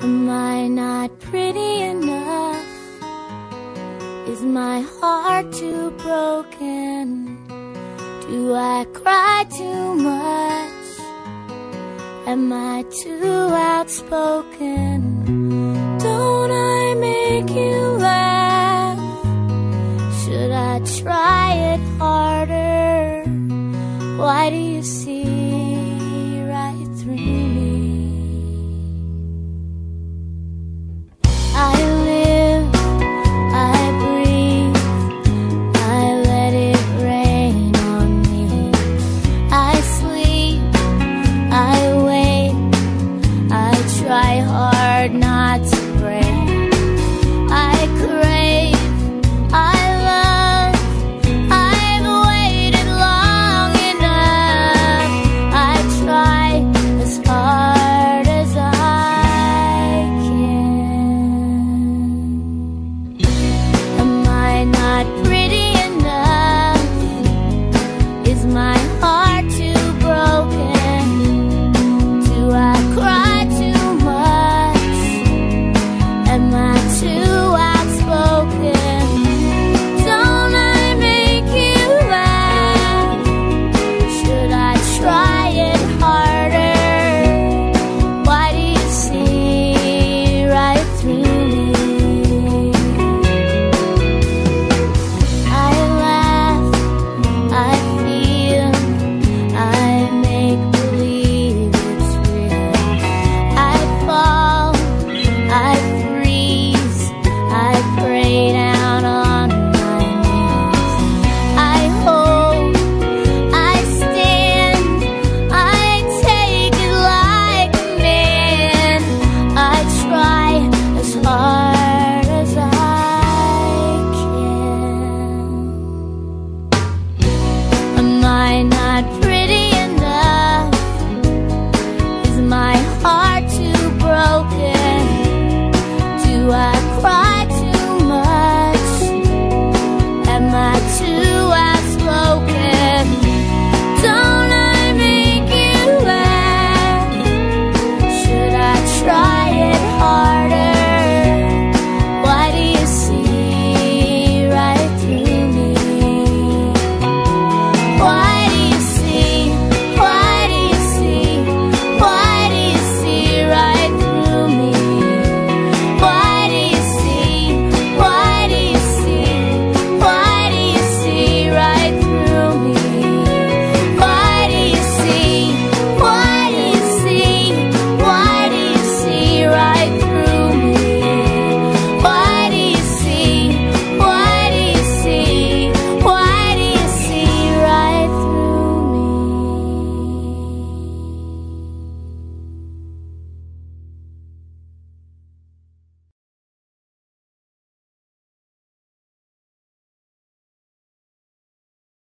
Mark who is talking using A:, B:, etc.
A: Am I not pretty enough? Is my heart too broken? Do I cry too much? Am I too outspoken? Don't I make you laugh? Should I try it harder? Why do you see right through me? Try hard not to.